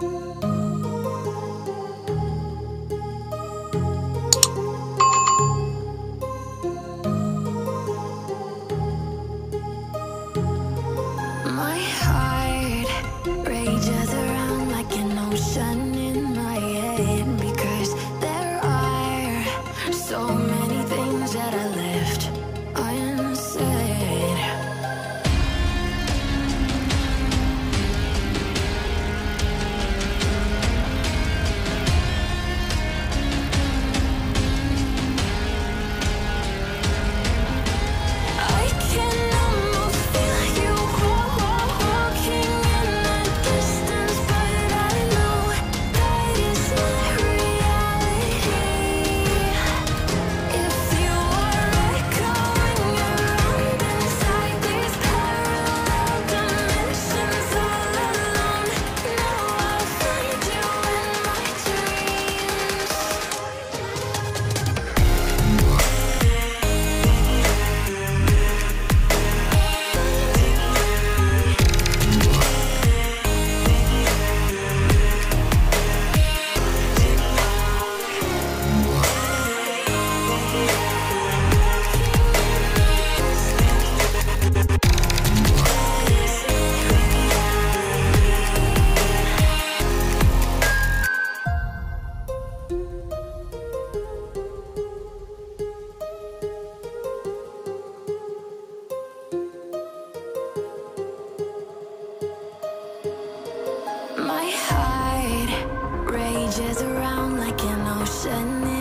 My rages around like an ocean